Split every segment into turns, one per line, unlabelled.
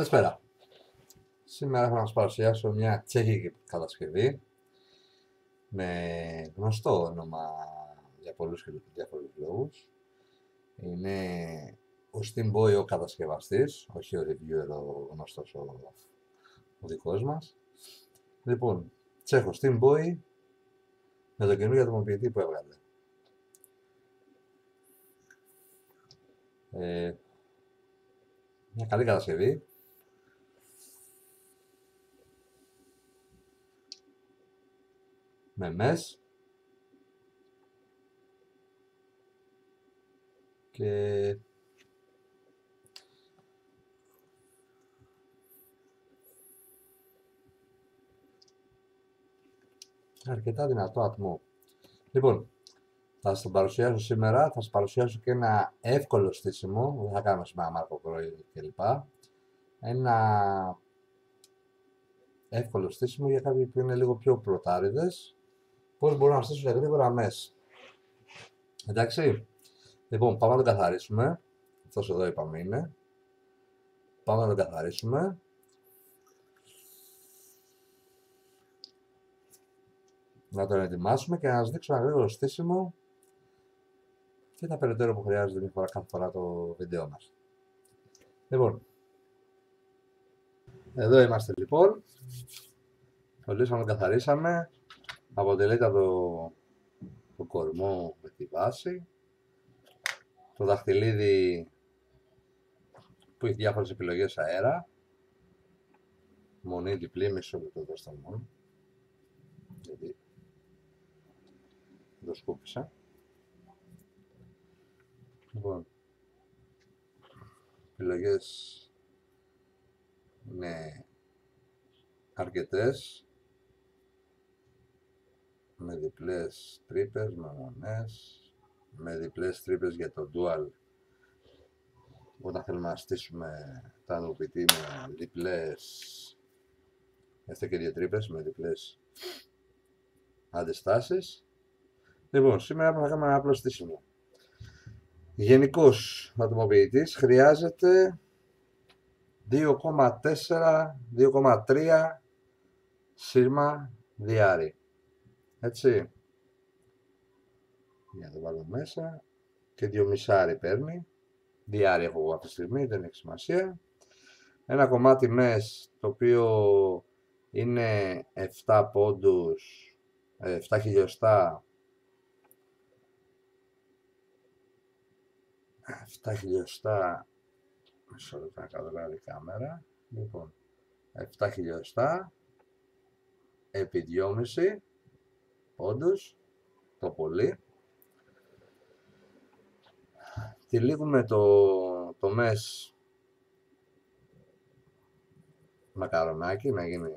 Καλησπέρα. Σήμερα θα σας παρουσιάσω μια τσέχικη κατασκευή με γνωστό όνομα για πολλούς και διάφορους λόγους. Είναι ο Steam Boy ο κατασκευαστής, όχι ο reviewer ο γνωστός ο, ο δικός μας. Λοιπόν, τσέχος Steam Boy με το καινούργιο ατομοποιητή που έβγαλε. Ε, μια καλή κατασκευή. Με μες. Και αρκετά δυνατό ατμό. Λοιπόν, θα σας το παρουσιάσω σήμερα, θα σας παρουσιάσω και ένα εύκολο στήσιμο, δεν θα κάνουμε σήμερα μάρκο πρωί κλπ. Ένα εύκολο στήσιμο για κάποιοι που είναι λίγο πιο πλωτάριδες, πώς μπορούν να στήσουν γρήγορα μέσα. Εντάξει, λοιπόν πάμε να το καθαρίσουμε, αυτός εδώ είπαμε είναι. Πάμε να το καθαρίσουμε. Να τον ετοιμάσουμε και να σας δείξω ένα γρήγορο στήσιμο και τα περαιτέρω που χρειάζεται μια φορά κάθε φορά το βίντεο μας. Λοιπόν, εδώ είμαστε λοιπόν. Φωλήσαμε, καθαρίσαμε. Αποτελείται από το, το κορμό με τη βάση. Το δαχτυλίδι που έχει διάφορες επιλογές αέρα. Μονή, διπλή, μισό λεπτό εδώ στο μόνο. Γιατί το σκούπισα. Λοιπόν, επιλογές είναι αρκετές με διπλές τρύπες, με μονές, με διπλές τρύπες για το dual. Όταν θέλουμε να στήσουμε τα ανθρωπιτή με διπλές έστω και δύο τρύπες με διπλές αντιστάσεις. Λοιπόν σήμερα θα κάνουμε ένα απλό στήσιμο. Γενικώ ο ατομοποιητής χρειάζεται 2,4-2,3 σύρμα διάρρη. Έτσι. Για να το βάλω μέσα. Και δύο μισάρι παίρνει. Διάρρη έχω εγώ αυτή τη στιγμή, δεν έχει σημασία. Ένα κομμάτι μες το οποίο είναι 7 πόντους, 7 χιλιοστά 7 χιλιοστά μισό λεπτό να καταλάβει η κάμερα λοιπόν 7 χιλιοστά επί 2,5 πόντους το πολύ. Τυλίγουμε το, το μες μακαρονάκι να γίνει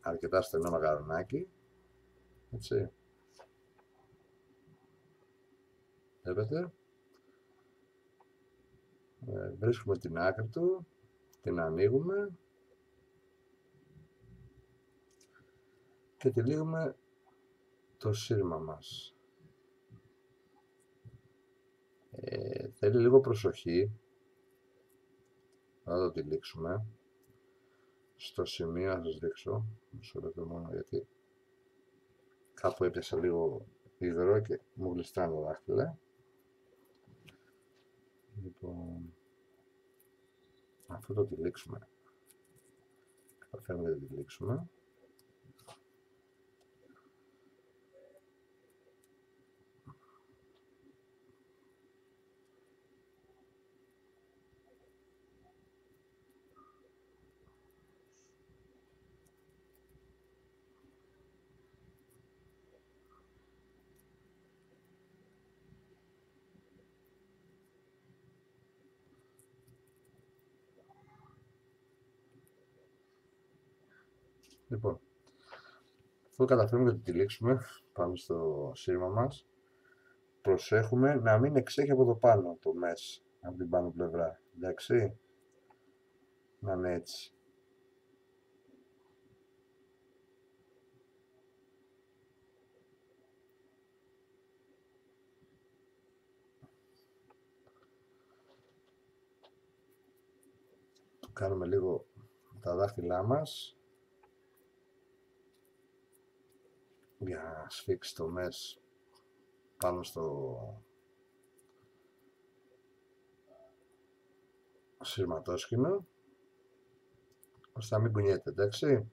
αρκετά στενό μακαρονάκι έτσι. Βλέπετε. Ε, βρίσκουμε την άκρη του, την ανοίγουμε και τυλίγουμε το σύρμα μας. Ε, θέλει λίγο προσοχή να το τυλίξουμε στο σημείο να σας δείξω μισό λεπτό μόνο γιατί κάπου έπιασα λίγο υγρό και μου γλιστράνε τα δάχτυλα Λοιπόν, αυτό το τυλίξουμε. Καταφέρουμε να το τυλίξουμε. Λοιπόν, αφού καταφέρουμε να το τυλίξουμε πάνω στο σύρμα μας, προσέχουμε να μην εξέχει από το πάνω το μες, από την πάνω πλευρά, εντάξει, να είναι έτσι. Το κάνουμε λίγο τα δάχτυλά μας για να σφίξεις το μες πάνω στο σειρματόσκηνο ώστε να μην κουνιέται, εντάξει.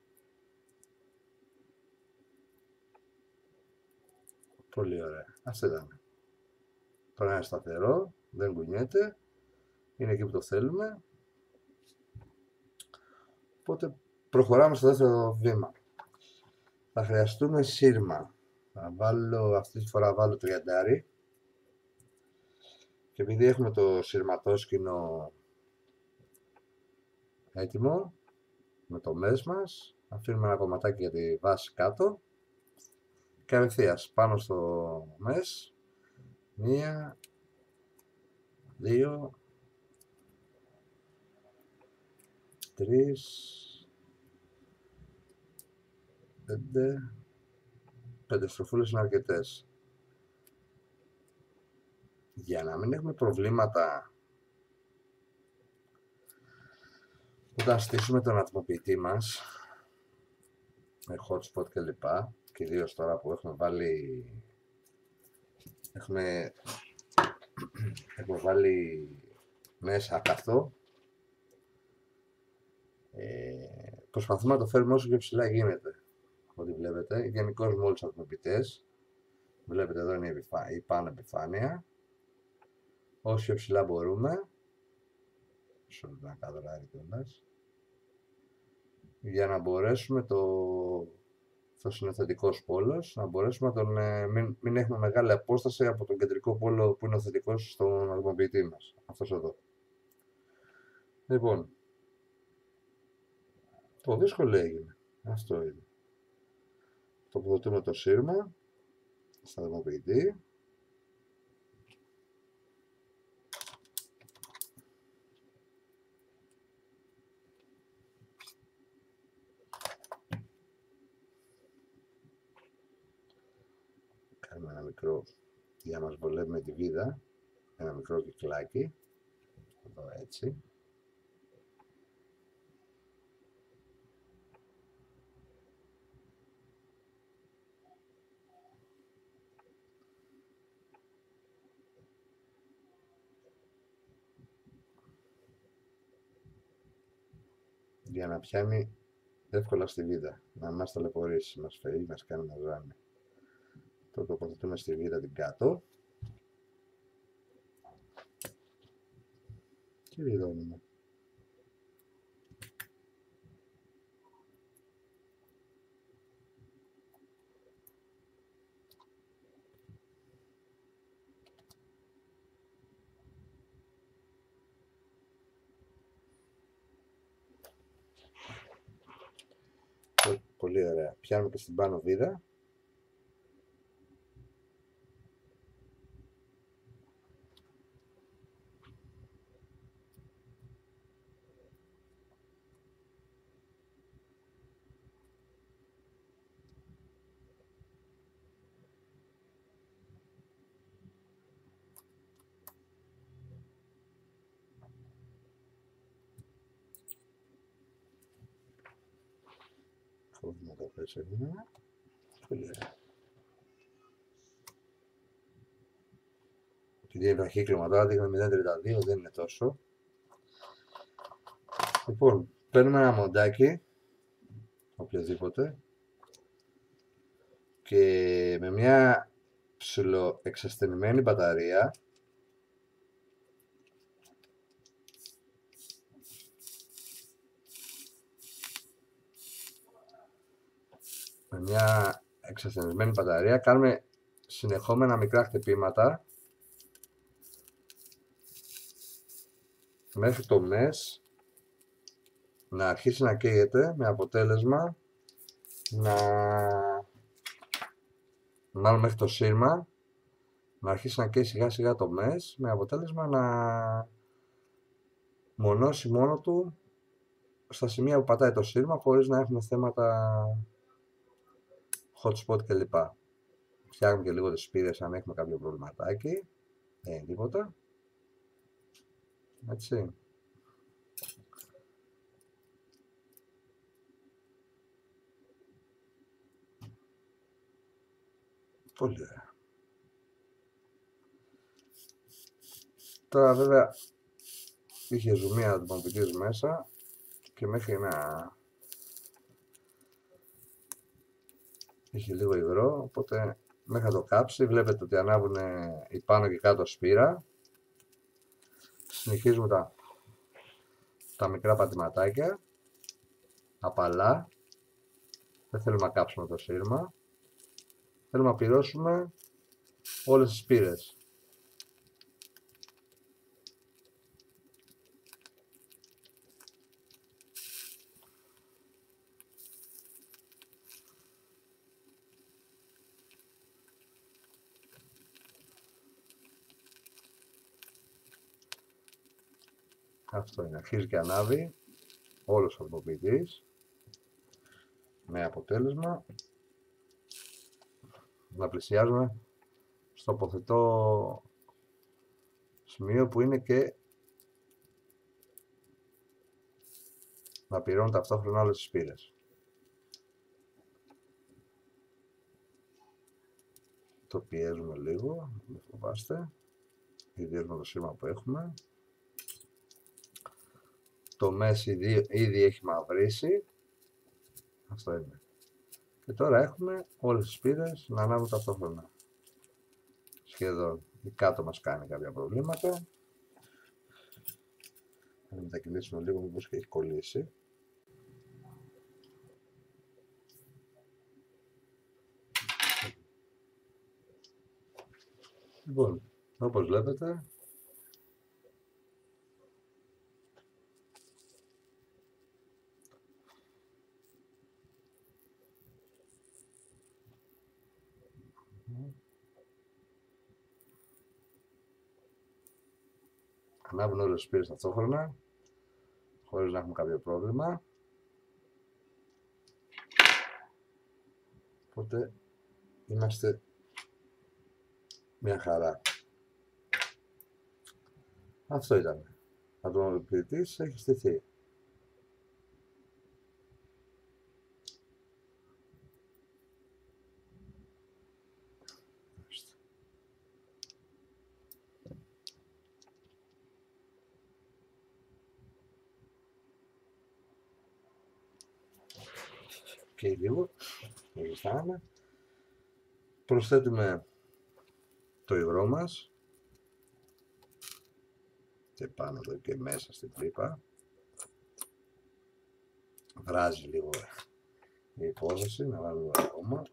Πολύ ωραία. Αυτό ήταν. Τώρα είναι σταθερό, δεν κουνιέται. Είναι εκεί που το θέλουμε. Οπότε προχωράμε στο δεύτερο βήμα. Θα χρειαστούμε σύρμα. Θα βάλω, αυτή τη φορά βάλω τριαντάρι. Και επειδή έχουμε το σειρματόσκηνο έτοιμο, με το μες μας, αφήνουμε ένα κομματάκι για τη βάση κάτω και απευθείας πάνω στο μες, μία, δύο, τρεις, πέντε, πέντε στροφούλες είναι αρκετές. Για να μην έχουμε προβλήματα όταν στήσουμε τον ατμοποιητή μας με hotspot κλπ. Κυρίως τώρα που έχουμε βάλει έχουμε, έχουμε βάλει μέσα καθό ε, προσπαθούμε να το φέρουμε όσο πιο ψηλά γίνεται ό,τι βλέπετε γενικώς με όλους τους ατμοποιητές βλέπετε εδώ είναι η, πάνω επιφάνεια όσο πιο ψηλά μπορούμε όσο να καδράρει κιόλας για να μπορέσουμε το, το συνεθετικό πόλος, να μπορέσουμε να τον, ε, μην, μην έχουμε μεγάλη απόσταση από τον κεντρικό πόλο που είναι ο θετικός στον ατμοποιητή μας. Αυτός εδώ. Λοιπόν, το δύσκολο έγινε. Αυτό είναι. Τοποθετούμε το σύρμα στον ατμοποιητή. μικρό για να μας βολεύει με τη βίδα ένα μικρό κυκλάκι εδώ έτσι για να πιάνει εύκολα στη βίδα, να μας ταλαιπωρήσει, μας φέρει, μας κάνει να ζάμε. Το τοποθετούμε στη βίδα την κάτω. Και βιδώνουμε. Πολύ ωραία. Πιάνουμε και στην πάνω βίδα. Να το πέσει Πολύ ωραία. Επειδή η βραχύκλωμα τώρα δείχνει 0.32, δεν είναι τόσο. Λοιπόν, παίρνουμε ένα μοντάκι, οποιοδήποτε, και με μια ψηλοεξασθενημένη μπαταρία με μια εξασθενισμένη μπαταρία κάνουμε συνεχόμενα μικρά χτυπήματα. Μέχρι το μες να αρχίσει να καίγεται με αποτέλεσμα να μάλλον μέχρι το σύρμα να αρχίσει να καίει σιγά σιγά το μες με αποτέλεσμα να μονώσει μόνο του στα σημεία που πατάει το σύρμα χωρίς να έχουμε θέματα hotspot κλπ. Φτιάχνουμε και λίγο τις σπίδες αν έχουμε κάποιο προβληματάκι. Ε, τίποτα. Έτσι. Πολύ ωραία. Τώρα βέβαια είχε ζουμία το μέσα και μέχρι να είχε λίγο υγρό, οπότε μέχρι να το κάψει βλέπετε ότι ανάβουν η πάνω και κάτω σπήρα. Συνεχίζουμε τα, τα μικρά πατηματάκια, απαλά, δεν θέλουμε να κάψουμε το σύρμα. Θέλουμε να πυρώσουμε όλες τις σπήρες. Αυτό είναι. Αρχίζει και ανάβει όλος ο αρμοποιητής με αποτέλεσμα να πλησιάζουμε στο αποθετό σημείο που είναι και να πυρώνουν ταυτόχρονα όλες τις σπήρες. Το πιέζουμε λίγο, μην φοβάστε, ιδίως με το σήμα που έχουμε. Το μέση ήδη, ήδη έχει μαυρίσει. Αυτό είναι. Και τώρα έχουμε όλες τις σπίδες να ανάβουν ταυτόχρονα. Σχεδόν. Η κάτω μας κάνει κάποια προβλήματα. Θα μετακινήσουμε λίγο μήπως και έχει κολλήσει. Λοιπόν, όπως βλέπετε, ανάβουν όλες τις πύρες ταυτόχρονα χωρίς να έχουμε κάποιο πρόβλημα. Οπότε είμαστε μια χαρά. Αυτό ήταν. Ο έχει στηθεί και λίγο, ζεστάμε. Προσθέτουμε το υγρό μας και πάνω εδώ και μέσα στην τρύπα. Βράζει λίγο η υπόθεση, να βάλουμε ακόμα.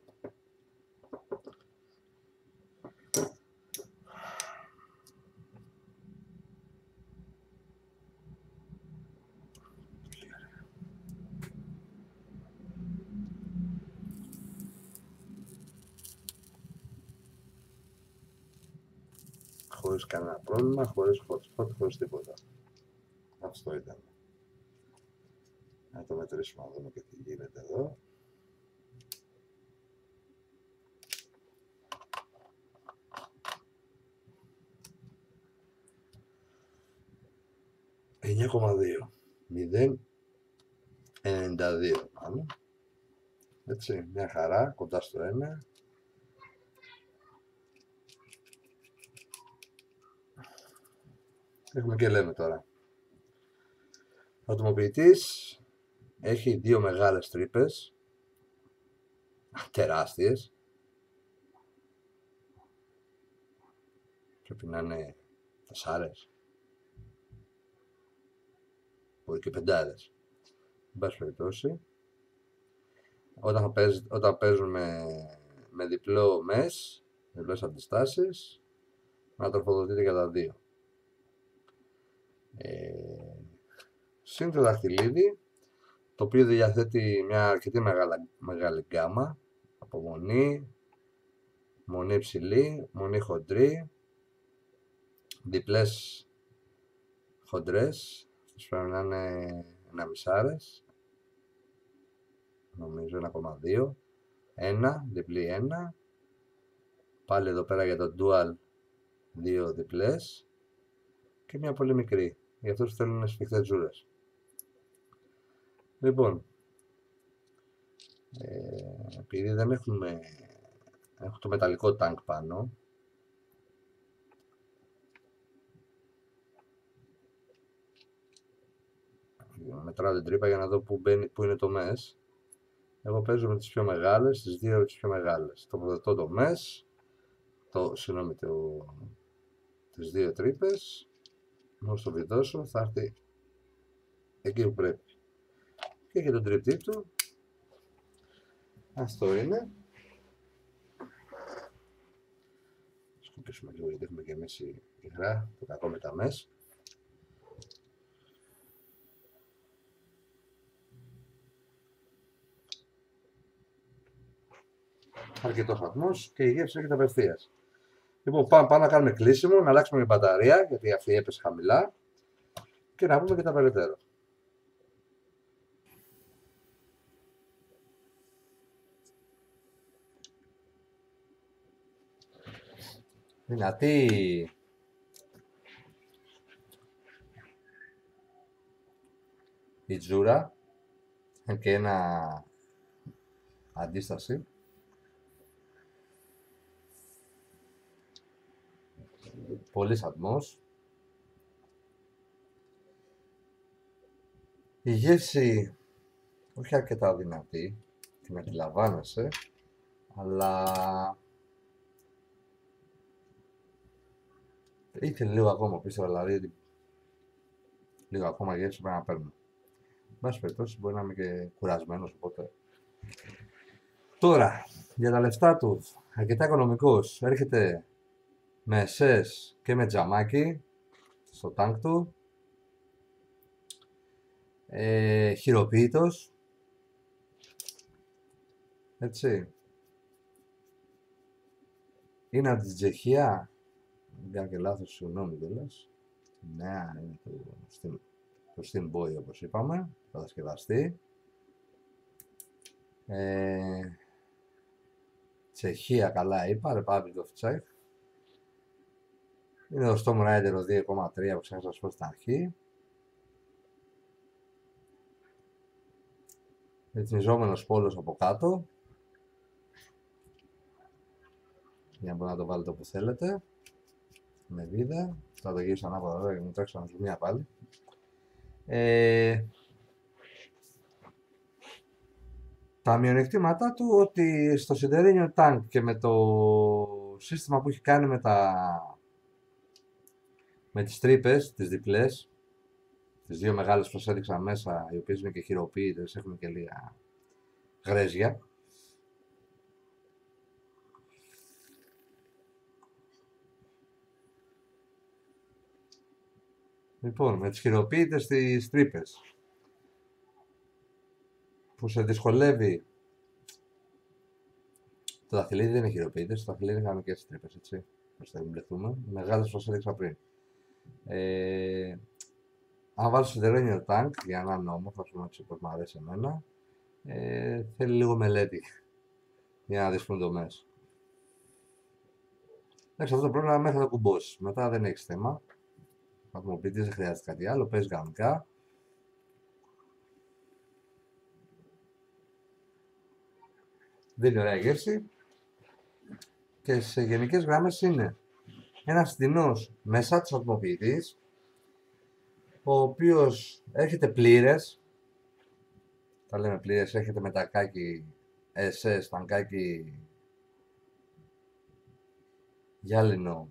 Χωρίς κανένα πρόβλημα, χωρίς hotspot, χωρίς τίποτα. Αυτό ήταν. Να το μετρήσουμε να δούμε και τι γίνεται εδώ. Εννιά κόμμα δύο. Μηδέν. 92 πάνω. Έτσι, μια χαρά, κοντά στο 1. Έχουμε και λέμε τώρα. Ο ατομοποιητής έχει δύο μεγάλες τρύπες, τεράστιες. Πρέπει να είναι τεσσάρες. Μπορεί και πεντάρες. Εν πάση περιπτώσει. Όταν, παίζ, όταν παίζουν με, με διπλό μες, διπλές αντιστάσεις, να τροφοδοτείται για τα δύο. Ε, συν το δαχτυλίδι, το οποίο διαθέτει μια αρκετή μεγάλη, μεγάλη γκάμα από μονή, μονή ψηλή, μονή χοντρή, διπλές χοντρές, αυτές πρέπει να είναι ένα μισάρες, νομίζω 1,2, ένα, διπλή ένα, πάλι εδώ πέρα για το dual δύο διπλές και μια πολύ μικρή για αυτούς που θέλουν σφιχτές τζούρες. Λοιπόν, ε, επειδή δεν έχουμε Έχω το μεταλλικό τάγκ πάνω. Μετράω την τρύπα για να δω που, που είναι το μες. Εγώ παίζω με τις πιο μεγάλες, τις δύο τις πιο μεγάλες. Το ποδετό το μες, το, συγγνώμη, το, τις δύο τρύπες. Μόλις το βιδώσω θα έρθει εκεί που πρέπει. Και έχει τον τριπτή του. Αυτό είναι. Σκουπίσουμε λίγο γιατί έχουμε και εμείς υγρά, το κακό με τα μέσα. αρκετός βαθμός και η γεύση έρχεται απευθείας. Λοιπόν, πάμε, πάμε να κάνουμε κλείσιμο, να αλλάξουμε την μπαταρία, γιατί αυτή έπεσε χαμηλά και να πούμε και τα περαιτέρω. Δυνατή. Η τζούρα. Και ένα αντίσταση πολύς ατμός. Η γεύση όχι αρκετά δυνατή, την αντιλαμβάνεσαι, αλλά ήθελε λίγο ακόμα πίσω, δηλαδή λίγο ακόμα γεύση πρέπει να παίρνω. Εν πάση περιπτώσει μπορεί να είμαι και κουρασμένος, οπότε... Τώρα, για τα λεφτά τους, αρκετά οικονομικός, έρχεται με SS και με τζαμάκι στο τάγκ του. Ε, χειροποίητος. Έτσι. Είναι από την Τσεχία. Δεν κάνω και λάθος, συγγνώμη κιόλας. Ναι, είναι το, στην, το Steam Boy όπως είπαμε, κατασκευαστή. Ε, Τσεχία καλά είπα, Republic of Czech. Είναι το Storm Rider 2,3 που ξέχασα να σου πω στην αρχή. Ρυθμιζόμενος πόλος από κάτω. Για να μπορείτε να το βάλετε όπου θέλετε. Με βίδα. Θα το γυρίσω ανάποδα εδώ και μου τρέξω να ζουμιά πάλι. Ε, τα μειονεκτήματά του ότι στο σιδερένιο τάγκ και με το σύστημα που έχει κάνει με τα με τις τρύπες, τις διπλές, τις δύο μεγάλες που σας έδειξα μέσα, οι οποίες είναι και χειροποίητες, έχουν και λίγα γρέζια. Λοιπόν, με τις χειροποίητες τις τρύπες, που σε δυσκολεύει το δαχτυλίδι δεν είναι χειροποίητες, το δαχτυλίδι είναι και τις τρύπες, έτσι, ώστε να μην μπλεχθούμε. Μεγάλες που σας έδειξα πριν. Ε, αν βάλω σιδερένιο τάγκ για να είναι όμορφο, ας πούμε έτσι όπως μου αρέσει εμένα, ε, θέλει λίγο μελέτη για να δεις που είναι το μέσα. Εντάξει, αυτό το πρόβλημα μέχρι να το κουμπώσεις. Μετά δεν έχεις θέμα. Βαθμοποιητής δεν χρειάζεται κάτι άλλο, παίζει κανονικά. Δίνει ωραία γεύση. Και σε γενικές γράμμες είναι ένας φτηνό μέσα του ατμοποιητής, ο οποίος έρχεται πλήρες, τα λέμε πλήρες, έρχεται με τακάκι SS, ταγκάκι γυάλινο,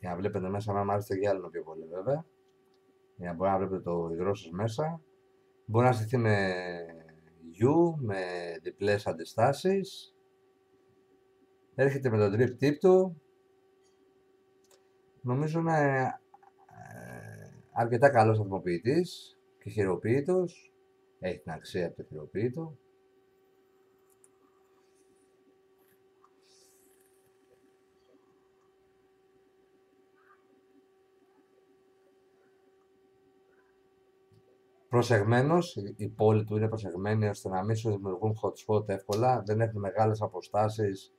για να βλέπετε μέσα, να μ' το γυάλινο πιο πολύ βέβαια, για να μπορείτε να βλέπετε το υγρό σας μέσα. Μπορεί να στηθεί με U, με διπλές αντιστάσεις. Έρχεται με τον drip tip του, νομίζω είναι ε, αρκετά καλός αθμοποιητής και χειροποίητος. Έχει την αξία από το χειροποίητο. Προσεγμένος, η πόλη του είναι προσεγμένη ώστε να μην σου δημιουργούν hot spot εύκολα, δεν έχει μεγάλες αποστάσεις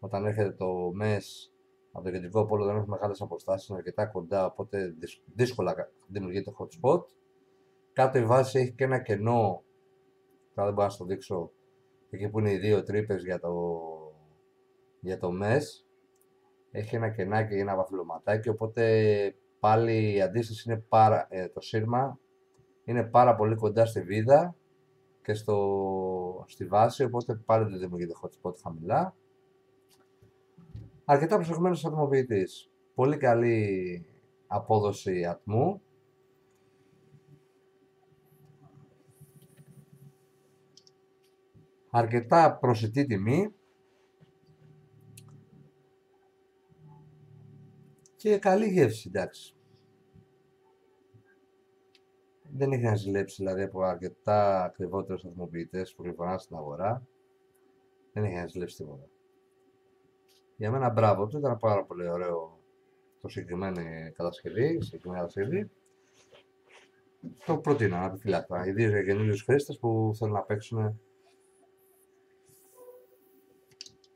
όταν έρχεται το MES από το κεντρικό πόλο δεν έχουμε μεγάλες αποστάσεις, είναι αρκετά κοντά, οπότε δύσκολα δημιουργείται hot spot. Κάτω η βάση έχει και ένα κενό, τώρα δεν μπορώ να σα το δείξω, εκεί που είναι οι δύο τρύπες για το για το MES έχει ένα κενάκι ή ένα βαφλωματάκι, οπότε πάλι η αντίσταση είναι πάρα, ε, το σύρμα είναι πάρα πολύ κοντά στη βίδα και στο, στη βάση, οπότε πάλι δεν δημιουργείται hot spot χαμηλά. Αρκετά προσεγμένος ατμοποιητής. Πολύ καλή απόδοση ατμού. Αρκετά προσιτή τιμή. Και καλή γεύση, εντάξει. Δεν έχει να ζηλέψει δηλαδή από αρκετά ακριβότερους αθμοποιητές που κυκλοφορούν στην αγορά. Δεν έχει να ζηλέψει τίποτα. Για μένα μπράβο του, ήταν πάρα πολύ ωραίο το συγκεκριμένη κατασκευή, συγκεκριμένη κατασκευή. Το προτείνω να επιφυλάκτα, ιδίω για καινούριου χρήστες που θέλουν να παίξουν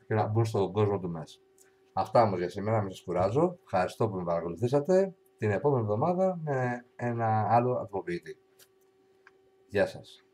και να μπουν στον κόσμο του μέσα. Αυτά όμως για σήμερα, μην σας κουράζω. Ευχαριστώ που με παρακολουθήσατε. Την επόμενη εβδομάδα με ένα άλλο ατμοποιητή. Γεια σας.